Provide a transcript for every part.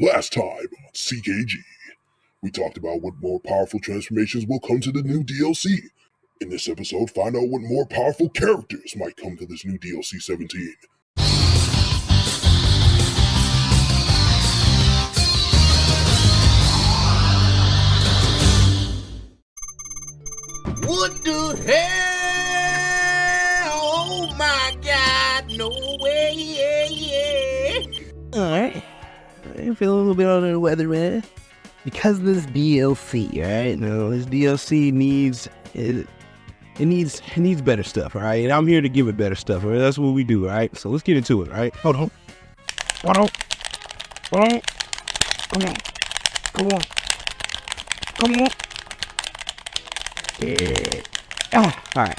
Last time on CKG, we talked about what more powerful transformations will come to the new DLC. In this episode, find out what more powerful characters might come to this new DLC 17. What the hell? I feel a little bit under the weather, man. Because this DLC, right? No, this DLC needs it, it needs it needs better stuff, alright? And I'm here to give it better stuff. All right? That's what we do, alright? So let's get into it, alright? Hold on. Hold on. Hold on. Come on. Come on. Come on. Yeah. Ah, alright.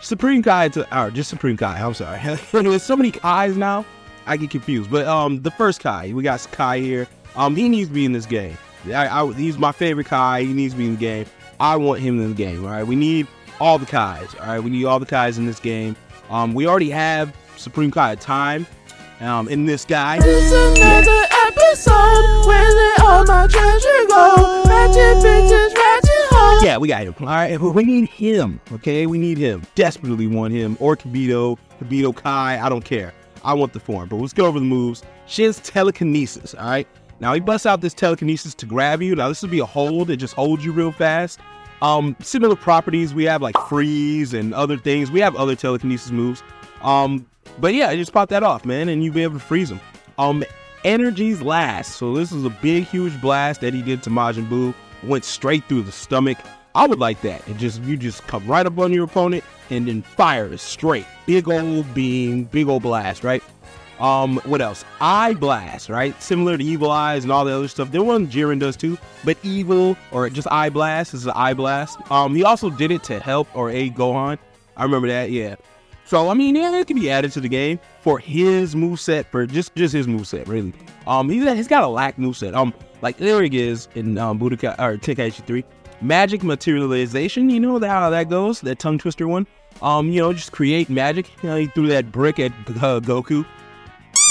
Supreme Kai to or just Supreme Kai, I'm sorry. There's so many Kais now. I get confused. But um, the first Kai, we got Kai here. Um, he needs to be in this game. I, I, he's my favorite Kai. He needs to be in the game. I want him in the game. All right, we need all the Kais. All right, we need all the Kais in this game. Um, we already have Supreme Kai time. Um, in this guy. It's another episode where all my treasure go. Ratchet bitches, ratchet hoes. Yeah, we got him. All right, we need him. Okay, we need him. Desperately want him. Or Kabito, Kabito Kai. I don't care. I want the form. But let's go over the moves. She has telekinesis, all right? Now he busts out this telekinesis to grab you. Now this would be a hold. It just holds you real fast. Um, similar properties. We have like freeze and other things. We have other telekinesis moves. Um, but yeah, just pop that off, man, and you'll be able to freeze them. Um, energies last. So this is a big, huge blast that he did to Majin Buu. Went straight through the stomach. I would like that. It just you just come right up on your opponent and then fire straight. Big old beam, big old blast, right? Um, what else? Eye blast, right? Similar to evil eyes and all the other stuff. The one Jiren does too, but evil or just eye blast is an eye blast. Um, he also did it to help or aid Gohan. I remember that, yeah. So I mean, yeah, it can be added to the game for his moveset, for just just his moveset, really. Um, he's he's got a lack moveset. Um, like there he is in um Budokai or Tenkaichi 3. Magic materialization, you know how that goes, that tongue twister one. Um, you know, just create magic. You know, he threw that brick at uh, Goku.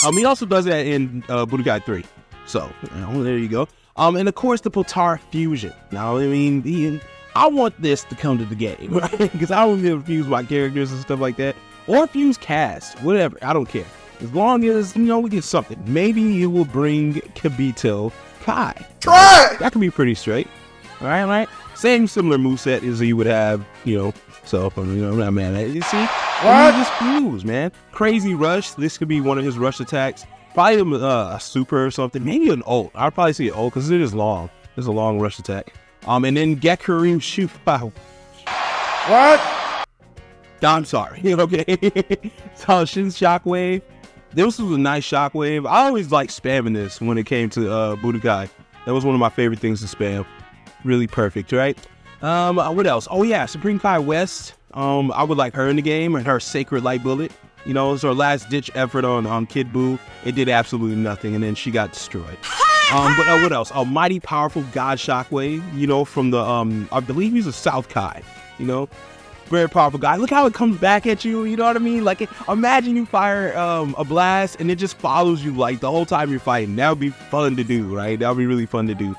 Um, he also does that in uh, Budokai 3. So, you know, there you go. Um, and of course the Potara fusion. Now, I mean, the, I want this to come to the game, right? Because I don't want to fuse my characters and stuff like that, or fuse cast, whatever. I don't care. As long as you know we get something. Maybe it will bring Kabito Kai. Try! That could be pretty straight. All right, right. Same similar moveset as you would have, you know. So, you know, I'm not mad at it. You see, what? Just fuse, man. Crazy rush. This could be one of his rush attacks. Probably uh, a super or something. Maybe an ult. I'd probably see an ult because it is long. It's a long rush attack. Um, and then Gekuru. Wow. What? I'm sorry. okay. so Shin Shockwave. This was a nice shockwave. I always liked spamming this when it came to uh, Budokai. That was one of my favorite things to spam. Really perfect, right? Um, uh, what else? Oh yeah, Supreme Kai West. Um, I would like her in the game and her Sacred Light Bullet. You know, it was her last ditch effort on on Kid Buu. It did absolutely nothing, and then she got destroyed. Um, but uh, what else? A mighty powerful God Shockwave. You know, from the um, I believe he's a South Kai. You know, very powerful guy. Look how it comes back at you. You know what I mean? Like, it, imagine you fire um, a blast and it just follows you like the whole time you're fighting. That would be fun to do, right? That would be really fun to do.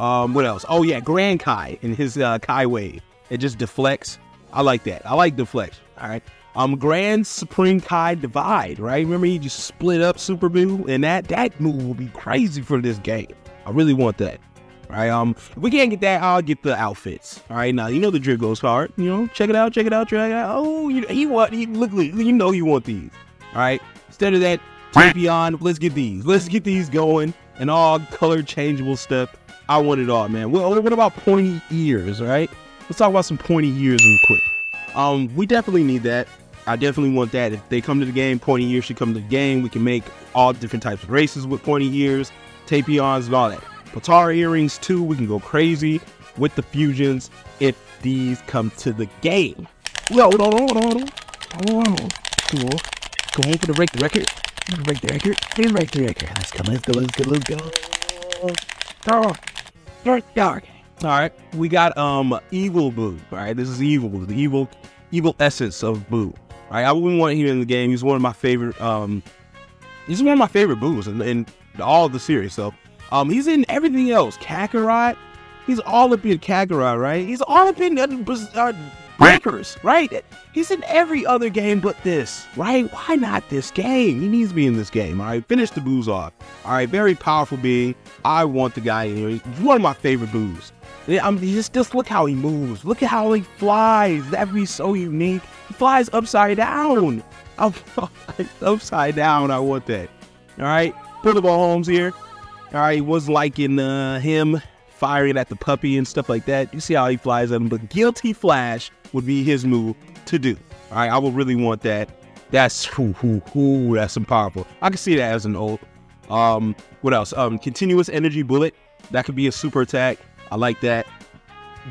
Um, what else? Oh yeah, Grand Kai and his uh, Kai wave. It just deflects. I like that. I like deflection. All right. Um, Grand Supreme Kai Divide. Right. Remember he just split up Super Buu, and that that move will be crazy for this game. I really want that. Right. Um, if we can't get that, I'll get the outfits. All right. Now you know the drip goes hard. You know, check it out. Check it out. Check it out. Oh, you, he want. He look. You know you want these. All right. Instead of that Tapion, let's get these. Let's get these going and all color changeable stuff. I want it all, man. What, what about pointy ears, right? Let's talk about some pointy ears real quick. Um, we definitely need that. I definitely want that. If they come to the game, pointy ears should come to the game. We can make all different types of races with pointy ears, tapions, and all that. Potara earrings too. We can go crazy with the fusions if these come to the game. Well, hold on, hold on, hold on. Hold on. Go on. Go on for the break the record. Break the record. Break the record. Let's go, let's go, let's go, let's go. Oh. Dark. All right, we got um evil Boo. All right, this is evil, the evil, evil essence of Boo. All right, I wouldn't want him in the game. He's one of my favorite. Um, he's one of my favorite Boos and, and all the series. So, um, he's in everything else. Kakarot, he's all up in Kakarot, right? He's all up in uh, uh, right? He's in every other game but this, right? Why not this game? He needs to be in this game. All right, finish the boos off. All right, very powerful being. I want the guy in here. He's one of my favorite boos. Yeah, I'm just just look how he moves. Look at how he flies. That'd be so unique. He flies upside down. Upside down. I want that. All right, Portable Holmes here. All right, he was liking uh, him firing at the puppy and stuff like that. You see how he flies at him, but Guilty Flash would be his move to do. All right, I would really want that. That's whoo, whoo, whoo, that's some powerful. I can see that as an old. Um, what else? Um, continuous energy bullet. That could be a super attack. I like that.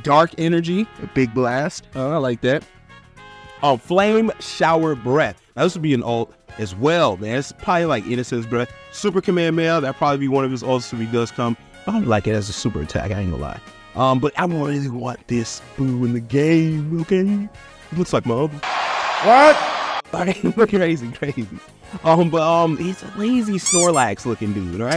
Dark energy, a big blast. Uh, I like that. Um, flame shower breath. Now this would be an ult as well, man. It's probably like Innocence breath. Super Kamehameha. That probably be one of his ults if he does come. I don't like it as a super attack. I ain't gonna lie. Um, but I really want this boo in the game. Okay, he looks like my other. What? crazy, crazy. Um, but um, he's a lazy Snorlax looking dude, right?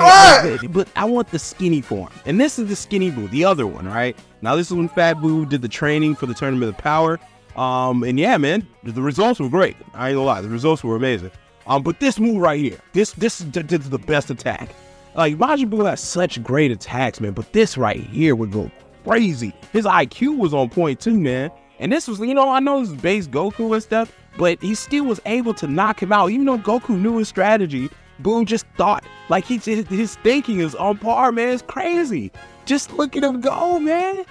But I want the skinny form, and this is the skinny boo, the other one, right? Now this is when Fat Boo did the training for the Tournament of Power. Um, and yeah, man, the results were great. I ain't gonna lie, the results were amazing. Um, but this move right here, this this this is the best attack. Like Majin Buu has such great attacks, man, but this right here would go crazy. His IQ was on point too, man. And this was, you know, I know this is base Goku and stuff, but he still was able to knock him out. Even though Goku knew his strategy, Boo just thought like he his thinking is on par, man. It's crazy. Just look at him go, man.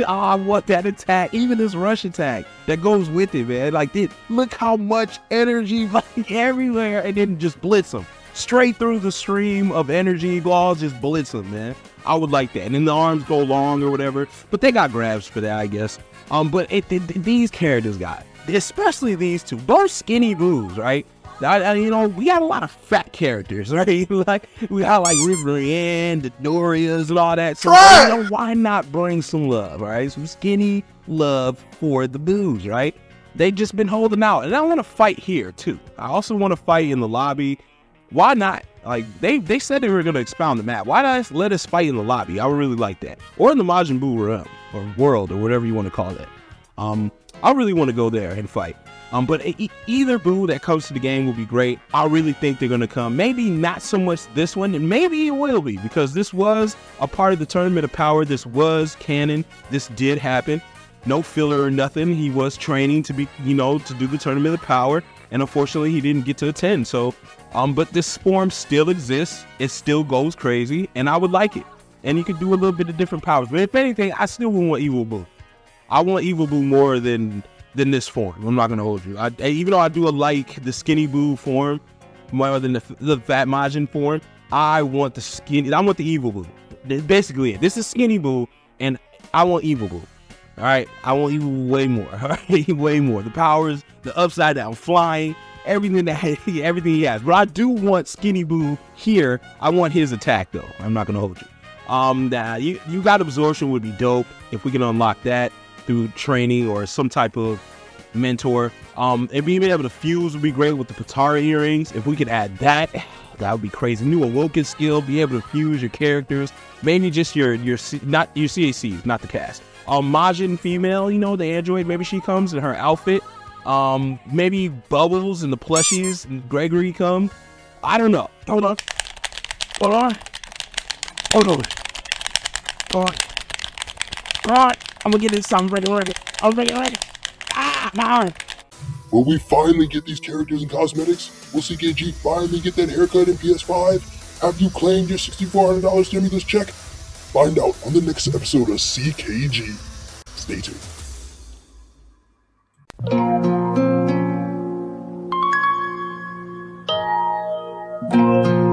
oh, I want that attack, even this rush attack that goes with it, man. Like, this, look how much energy like everywhere, and then just blitz him straight through the stream of energy balls, just blitz them, man. I would like that, and then the arms go long or whatever. But they got grabs for that, I guess. Um, but it, it, these characters got, especially these two, both skinny blues, right? I, I, you know, we got a lot of fat characters, right? like we got like Ribrianne, the Dorias, and all that. So you know, why not bring some love, right? Some skinny love for the boos, right? They just been holding out, and I want to fight here too. I also want to fight in the lobby. Why not? Like they they said they were gonna expound the map. Why not let us fight in the lobby? I would really like that, or in the Majin Buu realm or world or whatever you want to call it. Um, I really want to go there and fight. Um, but e- either Boo that comes to the game will be great. I really think they're gonna come. Maybe not so much this one, and maybe it will be because this was a part of the Tournament of Power. This was canon. This did happen. No filler or nothing. He was training to be, you know, to do the Tournament of Power, and unfortunately, he didn't get to attend. So, um, but this form still exists. It still goes crazy, and I would like it. And you could do a little bit of different powers. But if anything, I still would want Evil Boo. I want Evil Boo more than than this form. I'm not gonna hold you. I, even though I do like the skinny boo form more than the, the fat Majin form, I want the skinny. I want the evil boo. Basically, it. This is skinny boo, and I want evil boo. All right, I want evil Boo way more. All right, way more. The powers, the upside down flying, everything that everything he has. But I do want skinny boo here. I want his attack though. I'm not gonna hold you. Um, now you you got absorption would be dope if we can unlock that through training or some type of mentor. Um, and being able to fuse would be great with the Potara earrings. If we could add that, that would be crazy. New awoken skill, be able to fuse your characters, maybe just your your not your CACs, not the cast. Um, Majin female, you know the android. Maybe she comes in her outfit. Um, maybe Bubbles and the plushies and Gregory come. I don't know. Hold on. Hold on. Hold on. Hold on. Hold on. I'm gonna get this song ready, ready. I'm ready, ready. Ah, my arm. Will we finally get these characters and cosmetics? Will CKG finally get that haircut in PS5? Have you claimed your $6,400 stimulus check? Find out on the next episode of CKG. Stay tuned. thank you.